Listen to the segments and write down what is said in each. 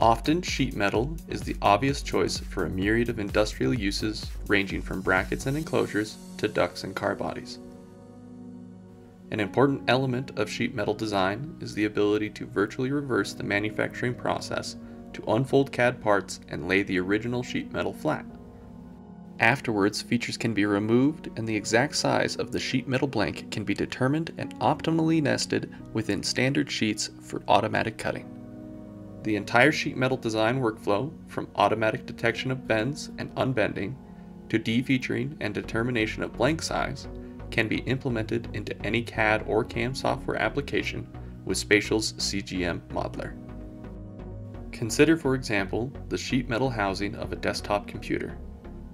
Often, sheet metal is the obvious choice for a myriad of industrial uses ranging from brackets and enclosures to ducts and car bodies. An important element of sheet metal design is the ability to virtually reverse the manufacturing process to unfold CAD parts and lay the original sheet metal flat. Afterwards, features can be removed and the exact size of the sheet metal blank can be determined and optimally nested within standard sheets for automatic cutting. The entire sheet metal design workflow, from automatic detection of bends and unbending to defeaturing and determination of blank size, can be implemented into any CAD or CAM software application with Spatial's CGM Modeler. Consider, for example, the sheet metal housing of a desktop computer.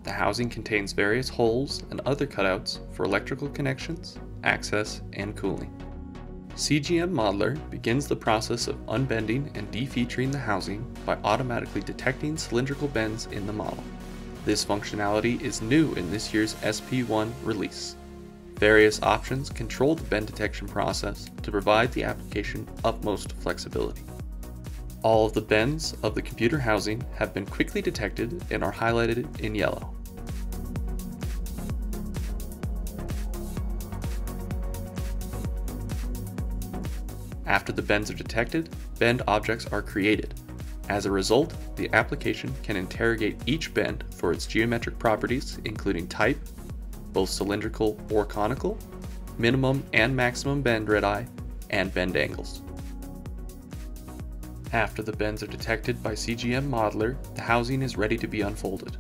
The housing contains various holes and other cutouts for electrical connections, access, and cooling. CGM Modeler begins the process of unbending and defeaturing the housing by automatically detecting cylindrical bends in the model. This functionality is new in this year's SP1 release. Various options control the bend detection process to provide the application utmost flexibility. All of the bends of the computer housing have been quickly detected and are highlighted in yellow. After the bends are detected, bend objects are created. As a result, the application can interrogate each bend for its geometric properties, including type, both cylindrical or conical, minimum and maximum bend radii, and bend angles. After the bends are detected by CGM Modeler, the housing is ready to be unfolded.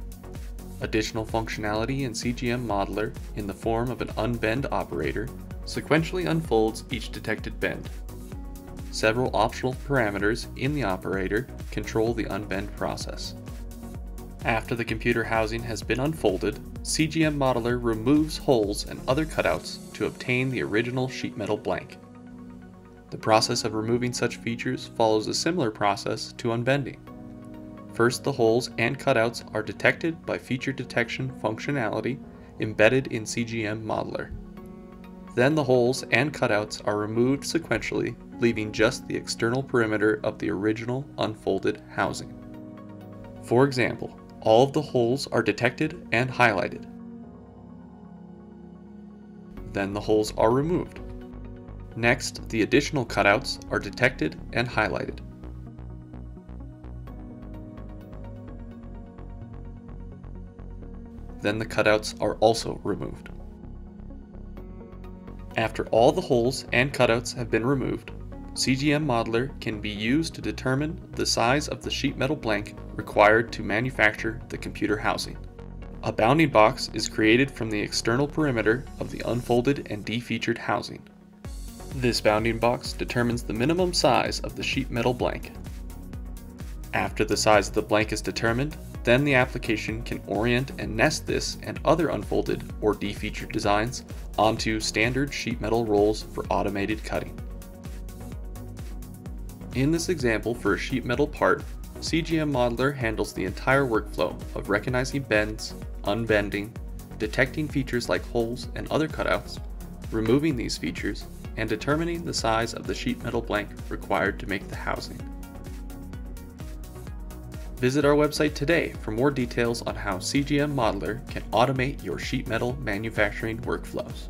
Additional functionality in CGM Modeler, in the form of an unbend operator, sequentially unfolds each detected bend, Several optional parameters in the operator control the unbend process. After the computer housing has been unfolded, CGM Modeler removes holes and other cutouts to obtain the original sheet metal blank. The process of removing such features follows a similar process to unbending. First, the holes and cutouts are detected by feature detection functionality embedded in CGM Modeler. Then the holes and cutouts are removed sequentially leaving just the external perimeter of the original unfolded housing. For example, all of the holes are detected and highlighted. Then the holes are removed. Next, the additional cutouts are detected and highlighted. Then the cutouts are also removed. After all the holes and cutouts have been removed, CGM Modeler can be used to determine the size of the sheet metal blank required to manufacture the computer housing. A bounding box is created from the external perimeter of the unfolded and defeatured housing. This bounding box determines the minimum size of the sheet metal blank. After the size of the blank is determined, then the application can orient and nest this and other unfolded or defeatured designs onto standard sheet metal rolls for automated cutting. In this example for a sheet metal part, CGM Modeler handles the entire workflow of recognizing bends, unbending, detecting features like holes and other cutouts, removing these features, and determining the size of the sheet metal blank required to make the housing. Visit our website today for more details on how CGM Modeler can automate your sheet metal manufacturing workflows.